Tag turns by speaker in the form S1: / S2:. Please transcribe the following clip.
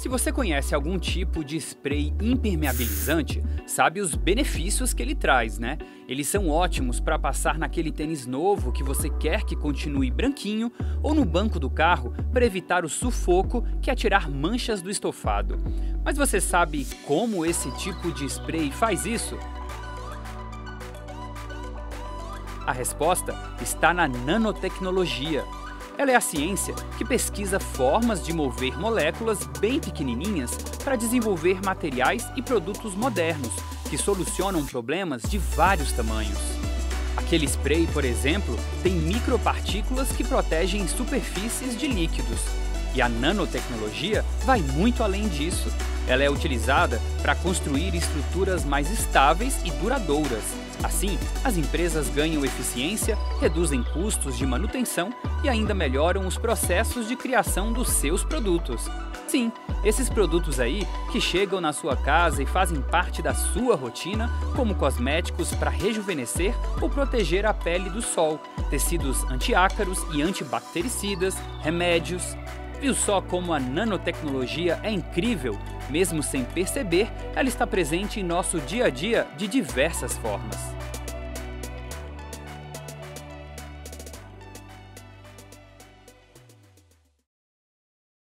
S1: Se você conhece algum tipo de spray impermeabilizante, sabe os benefícios que ele traz, né? Eles são ótimos para passar naquele tênis novo que você quer que continue branquinho ou no banco do carro para evitar o sufoco que é tirar manchas do estofado. Mas você sabe como esse tipo de spray faz isso? A resposta está na nanotecnologia. Ela é a ciência que pesquisa formas de mover moléculas bem pequenininhas para desenvolver materiais e produtos modernos que solucionam problemas de vários tamanhos. Aquele spray, por exemplo, tem micropartículas que protegem superfícies de líquidos. E a nanotecnologia vai muito além disso. Ela é utilizada para construir estruturas mais estáveis e duradouras, Assim, as empresas ganham eficiência, reduzem custos de manutenção e ainda melhoram os processos de criação dos seus produtos. Sim, esses produtos aí que chegam na sua casa e fazem parte da sua rotina, como cosméticos para rejuvenescer ou proteger a pele do sol, tecidos antiácaros e antibactericidas, remédios. Viu só como a nanotecnologia é incrível? Mesmo sem perceber, ela está presente em nosso dia a dia de diversas formas.